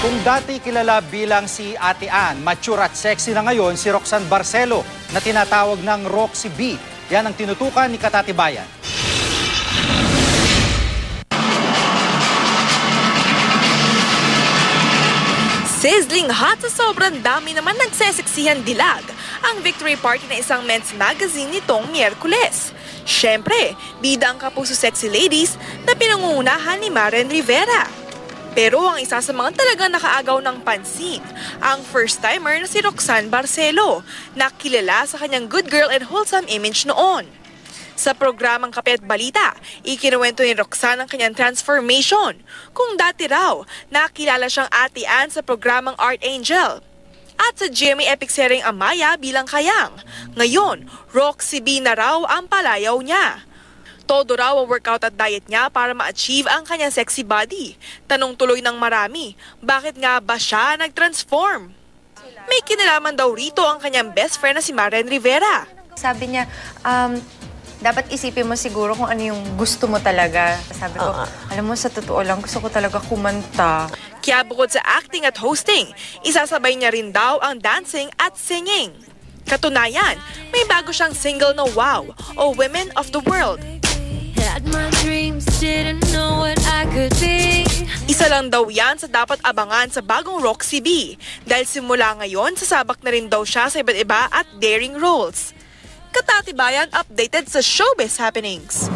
Kung dati kilala bilang si Ate Ann, mature at sexy na ngayon si Roxanne Barcelo na tinatawag ng Roxy B. Yan ang tinutukan ni Katatibayan. Sizzling hot sa sobrang dami naman nagseseksihan dilag ang victory party ng isang men's magazine nitong Miyerkules. Siyempre, bida ang kapuso sexy ladies na pinangungunahan ni Maren Rivera. Pero ang isa sa mga talagang nakaagaw ng pansin, ang first-timer na si Roxanne Barcelo, na kilala sa kanyang good girl and wholesome image noon. Sa programang Kape at Balita, ikinuwento ni Roxanne ang kanyang transformation. Kung dati raw, nakilala siyang Ate Ann sa programang Art Angel. At sa GMA Epic Sering Amaya bilang kayang. Ngayon, Roxy B na raw ang palayaw niya. Todo raw ang workout at diet niya para ma-achieve ang kanyang sexy body. Tanong tuloy ng marami, bakit nga ba siya nag-transform? May kinalaman daw rito ang kanyang best friend na si Maren Rivera. Sabi niya, um, dapat isipin mo siguro kung ano yung gusto mo talaga. Sabi ko, alam mo, sa totoo lang, gusto ko talaga kumanta. Kaya bukod sa acting at hosting, isasabay niya rin daw ang dancing at singing. Katunayan, may bago siyang single na Wow o Women of the World. Isa lang daw yan sa dapat abangan sa bagong Roxy B dahil simula ngayon sasabak na rin daw siya sa iba't iba at daring roles. Katatibayan updated sa showbiz happenings.